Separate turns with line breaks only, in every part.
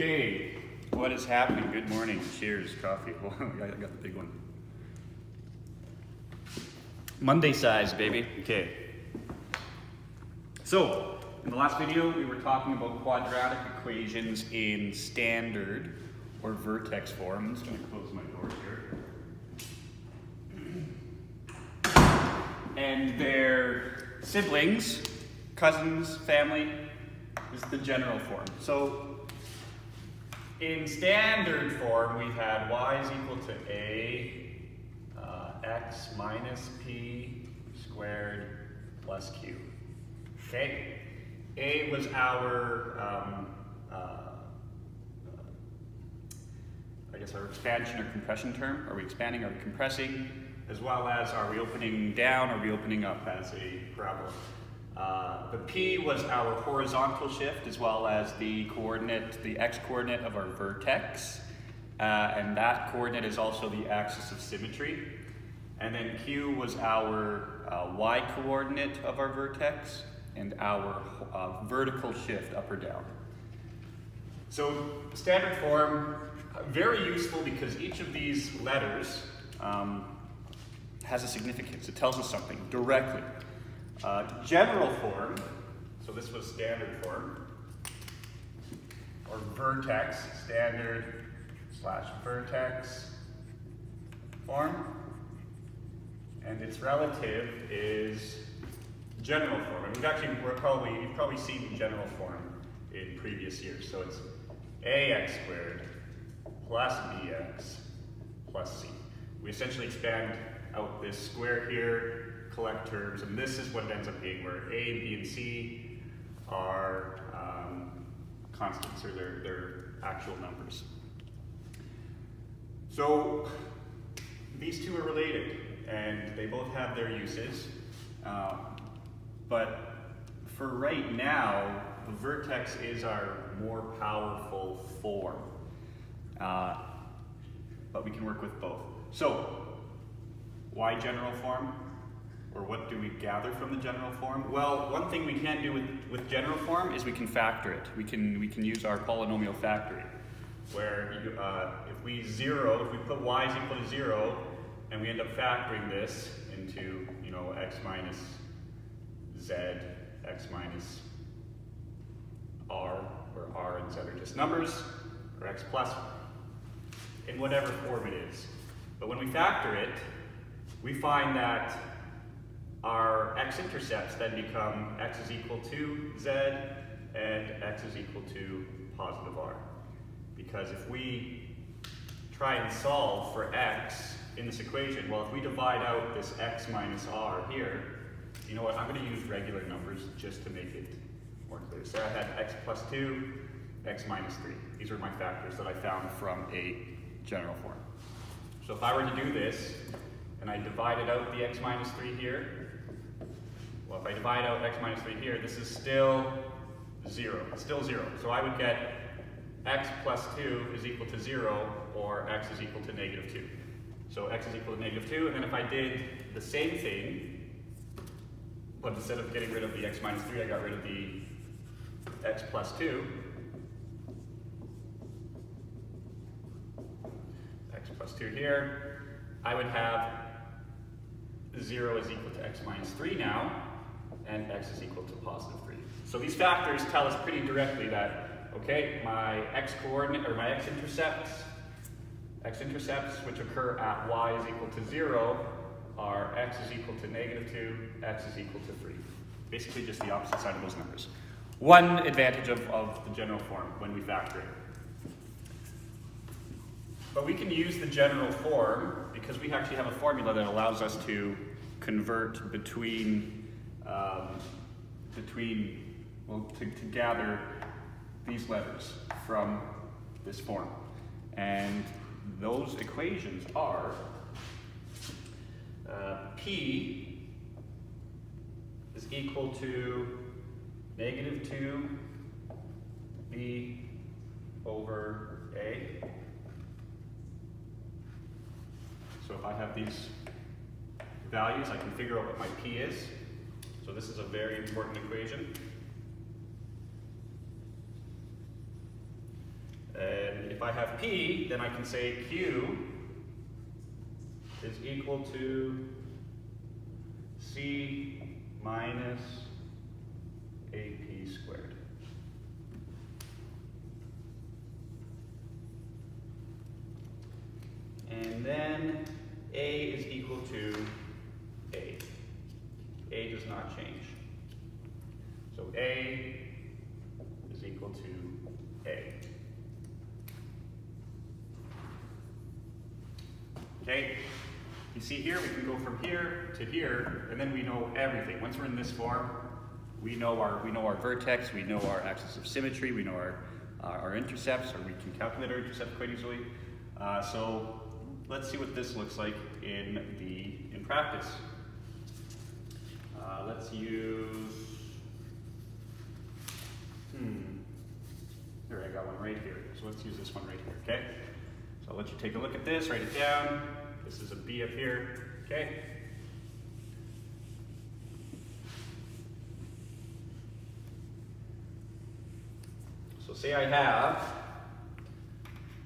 Okay, what is happening? Good morning. Cheers, coffee. Oh, I got the big one. Monday size, baby. Okay. So, in the last video, we were talking about quadratic equations in standard or vertex form. I'm just going to close my door here. And their siblings, cousins, family, is the general form. So in standard form, we've had y is equal to a uh, x minus p squared plus q. Okay? A was our, um, uh, I guess our expansion or compression term. Are we expanding, we compressing? As well as are we opening down, are we opening up as a parabola? Uh, the P was our horizontal shift as well as the coordinate, the x coordinate of our vertex. Uh, and that coordinate is also the axis of symmetry. And then Q was our uh, y coordinate of our vertex and our uh, vertical shift up or down. So standard form, very useful because each of these letters um, has a significance. It tells us something directly. Uh, general form, so this was standard form, or vertex, standard slash vertex form, and its relative is general form. And we've actually, we're probably, you've probably seen general form in previous years. So it's ax squared plus bx plus c. We essentially expand out this square here collect terms, and this is what it ends up being, where A, B, and C are um, constants, or they're, they're actual numbers. So these two are related, and they both have their uses. Um, but for right now, the vertex is our more powerful form. Uh, but we can work with both. So, why general form? Or what do we gather from the general form? Well, one thing we can do with, with general form is we can factor it. We can, we can use our polynomial factoring, where you, uh, if we zero, if we put y is equal to zero, and we end up factoring this into, you know, x minus z, x minus r, where r and z are just numbers, or x plus, in whatever form it is. But when we factor it, we find that our x-intercepts then become x is equal to z and x is equal to positive r. Because if we try and solve for x in this equation, well, if we divide out this x minus r here, you know what, I'm going to use regular numbers just to make it more clear. So I had x plus 2, x minus 3. These are my factors that I found from a general form. So if I were to do this, and I divided out the x minus 3 here, well, if I divide out x minus 3 here, this is still 0. It's still 0. So I would get x plus 2 is equal to 0, or x is equal to negative 2. So x is equal to negative 2, and then if I did the same thing, but instead of getting rid of the x minus 3, I got rid of the x plus 2, x plus 2 here, I would have 0 is equal to x minus 3 now, and x is equal to positive 3. So these factors tell us pretty directly that, okay, my x-coordinate, or my x-intercepts, x-intercepts which occur at y is equal to 0 are x is equal to negative 2, x is equal to 3. Basically just the opposite side of those numbers. One advantage of, of the general form when we factor it. But we can use the general form because we actually have a formula that allows us to convert between um, between, well, to, to gather these letters from this form. And those equations are uh, P is equal to negative 2 B over A. So if I have these values, I can figure out what my P is. So this is a very important equation. And if I have P, then I can say Q is equal to C minus AP squared. And then A is equal to. A does not change. So A is equal to A. Okay, you see here, we can go from here to here, and then we know everything. Once we're in this form, we know our we know our vertex, we know our axis of symmetry, we know our uh, our intercepts, or we can calculate our intercept quite easily. Uh, so let's see what this looks like in the in practice. Uh, let's use. Hmm. Here, I got one right here. So let's use this one right here. Okay. So I'll let you take a look at this. Write it down. This is a B up here. Okay. So say I have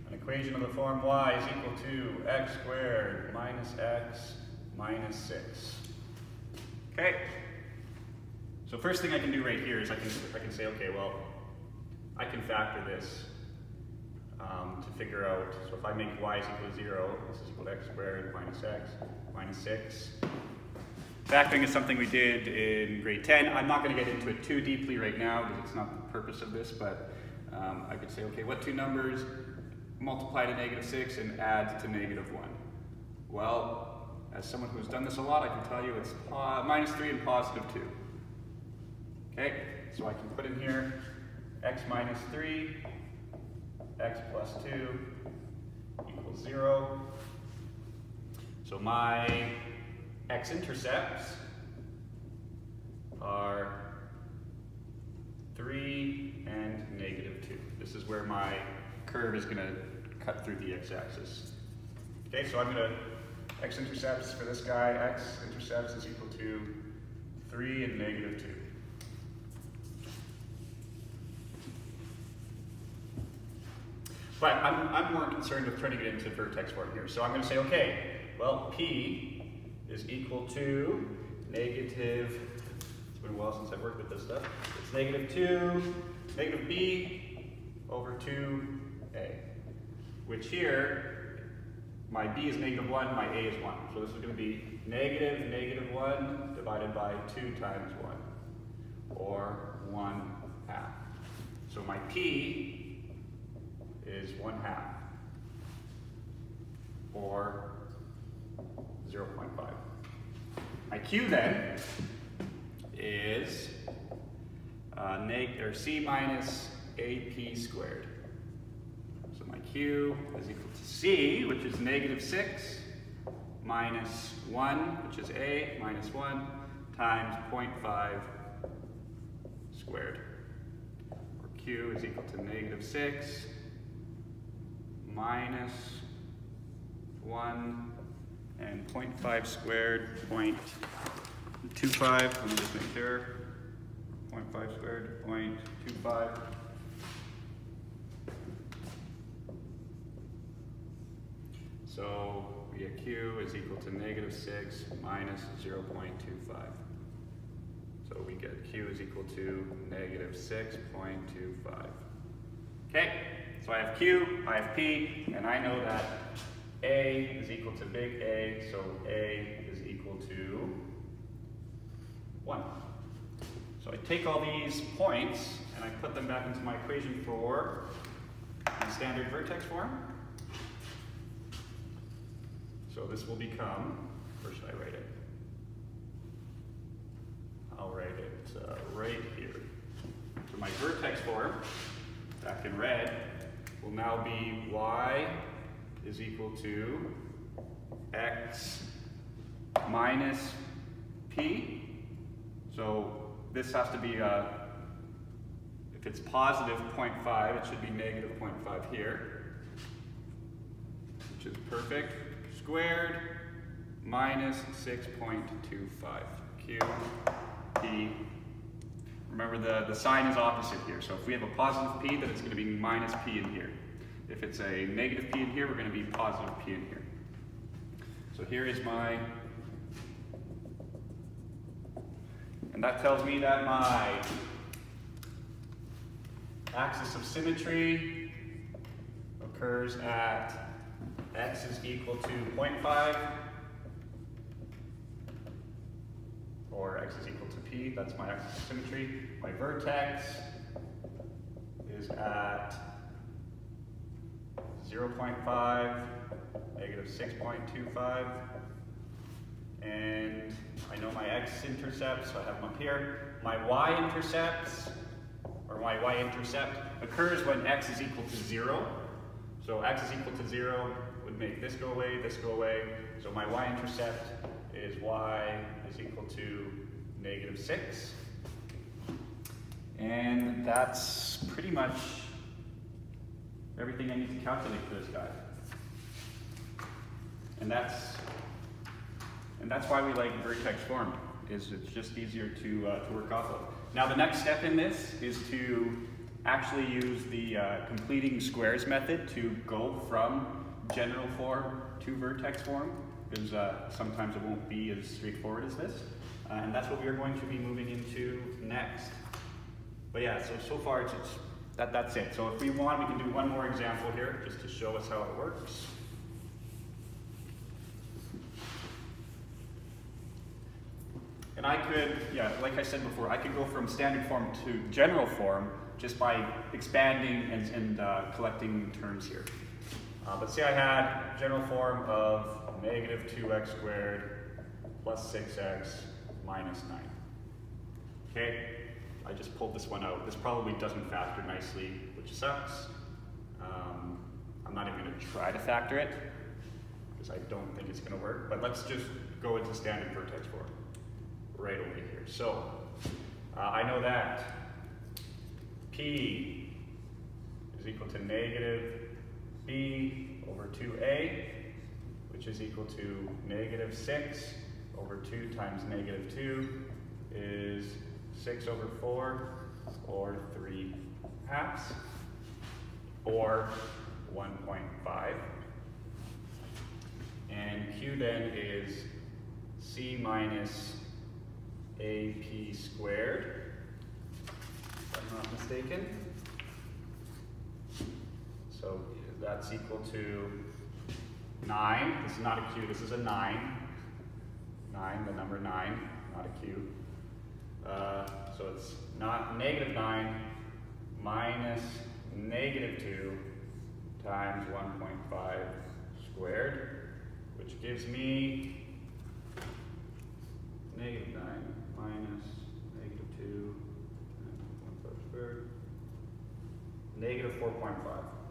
an equation of the form y is equal to x squared minus x minus 6. Okay? So first thing I can do right here is I can, I can say, okay, well, I can factor this um, to figure out, so if I make y is equal to 0, this is equal to x squared minus x minus 6. Factoring is something we did in grade 10. I'm not going to get into it too deeply right now because it's not the purpose of this, but um, I could say, okay, what two numbers multiply to negative 6 and add to negative 1? Well, as someone who's done this a lot, I can tell you it's minus 3 and positive 2. Okay, so I can put in here x minus 3, x plus 2 equals 0. So my x-intercepts are 3 and negative 2. This is where my curve is going to cut through the x-axis. Okay, so I'm going to, x-intercepts for this guy, x-intercepts is equal to 3 and negative 2. But I'm, I'm more concerned with turning it into vertex form here. So I'm going to say, okay, well, P is equal to negative, it's been a while since I've worked with this stuff. It's negative 2, negative B over 2A, which here, my B is negative 1, my A is 1. So this is going to be negative negative 1 divided by 2 times 1, or 1 half. So my P is 1 half, or 0.5. My Q then is uh, neg or C minus AP squared. So my Q is equal to C, which is negative 6, minus 1, which is A, minus 1, times 0.5 squared. Or Q is equal to negative 6 minus 1 and 0.5 squared, 0.25, let me just make sure. 0.5 squared, 0.25. So we get Q is equal to negative 6 minus 0.25. So we get Q is equal to negative 6.25. Okay, so I have Q, I have P, and I know that A is equal to big A, so A is equal to 1. So I take all these points and I put them back into my equation for standard vertex form. So this will become, where should I write it? I'll write it uh, right here. So my vertex form, back in red, will now be y is equal to x minus p. So this has to be, uh, if it's positive 0.5, it should be negative 0.5 here, which is perfect squared minus 6.25. Q, P. Remember the, the sign is opposite here. So if we have a positive P, then it's going to be minus P in here. If it's a negative p in here, we're going to be positive p in here. So here is my, and that tells me that my axis of symmetry occurs at x is equal to 0.5 or x is equal to p, that's my axis of symmetry. My vertex is at 0.5, negative 6.25, and I know my x-intercepts, so I have them up here. My y-intercepts, or my y-intercept, occurs when x is equal to zero. So x is equal to zero would make this go away, this go away. So my y-intercept is y is equal to negative six. And that's pretty much everything I need to calculate for this guy. And that's and that's why we like vertex form, is it's just easier to, uh, to work off of. Now the next step in this is to actually use the uh, completing squares method to go from general form to vertex form, uh, sometimes it won't be as straightforward as this. Uh, and that's what we are going to be moving into next. But yeah, so, so far it's, it's that, that's it. So if we want, we can do one more example here, just to show us how it works. And I could, yeah, like I said before, I could go from standard form to general form just by expanding and, and uh, collecting terms here. Uh, but say I had general form of negative 2x squared plus 6x minus 9. Okay, I just pulled this one out. This probably doesn't factor nicely, which sucks. Um, I'm not even going to try to factor it, because I don't think it's going to work. But let's just go into standard vertex form right away here. So uh, I know that P is equal to negative B over 2A, which is equal to negative 6 over 2 times negative 2 is 6 over 4, or 3 halves, or 1.5. And Q then is C minus AP squared, if I'm not mistaken. So that's equal to 9. This is not a Q, this is a 9. 9, the number 9, not a Q. Uh, so it's not negative 9 minus negative 2 times 1.5 squared, which gives me negative 9 minus negative 2 times 1.5 squared, negative 4.5.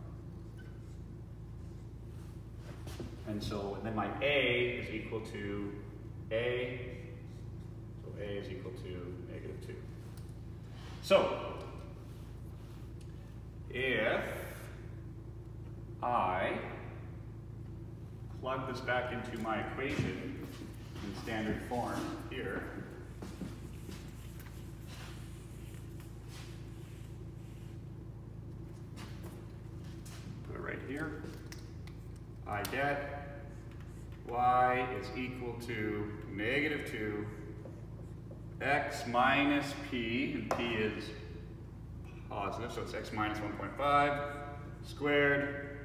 And so then my A is equal to A, so A is equal to negative 2. So, if I plug this back into my equation in standard form here, put it right here, I get y is equal to negative 2 x minus p, and p is positive, so it's x minus 1.5 squared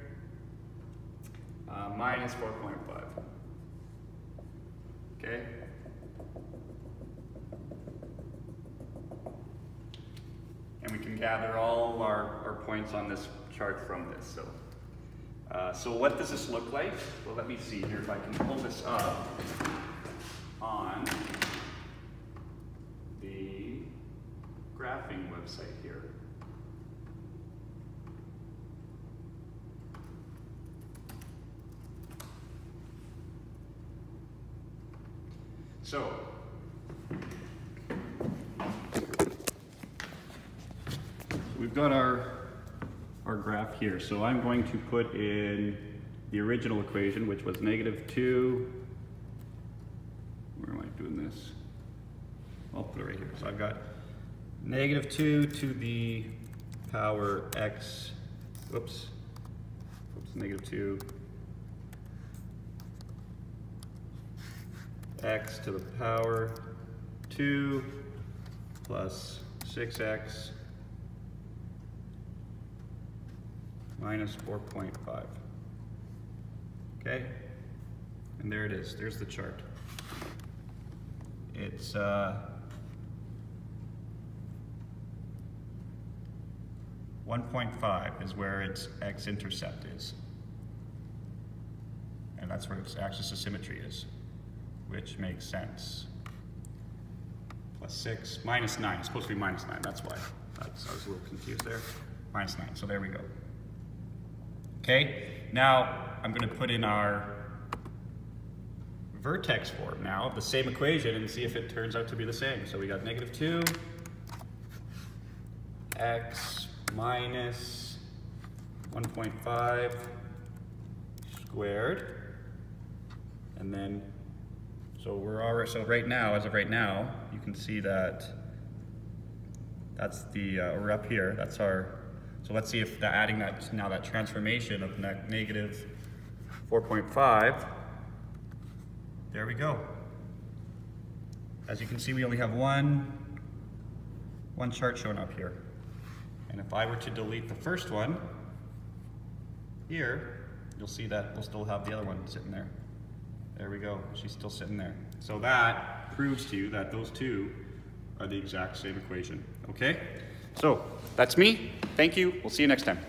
uh, minus 4.5. Okay? And we can gather all our, our points on this chart from this. So, uh, so what does this look like? Well, let me see here if I can pull this up on the graphing website here. So, we've got our, our graph here. So I'm going to put in the original equation, which was negative 2, where am I doing this? I'll put it right here. So I've got negative 2 to the power x, whoops, It's negative 2 x to the power 2 plus 6x minus 4.5. Okay? And there it is. There's the chart. It's uh, 1.5 is where its x-intercept is. And that's where its axis of symmetry is, which makes sense. Plus 6, minus 9. It's supposed to be minus 9, that's why. That's, I was a little confused there. Minus 9, so there we go. Okay, now I'm going to put in our vertex form now of the same equation and see if it turns out to be the same. So we got negative 2 x minus 1.5 squared. And then, so we're already, so right now, as of right now, you can see that that's the, uh, we're up here, that's our, so let's see if the, adding that, now that transformation of ne negative 4.5, there we go. As you can see, we only have one, one chart shown up here. And if I were to delete the first one, here, you'll see that we'll still have the other one sitting there. There we go, she's still sitting there. So that proves to you that those two are the exact same equation, okay? So, that's me, thank you, we'll see you next time.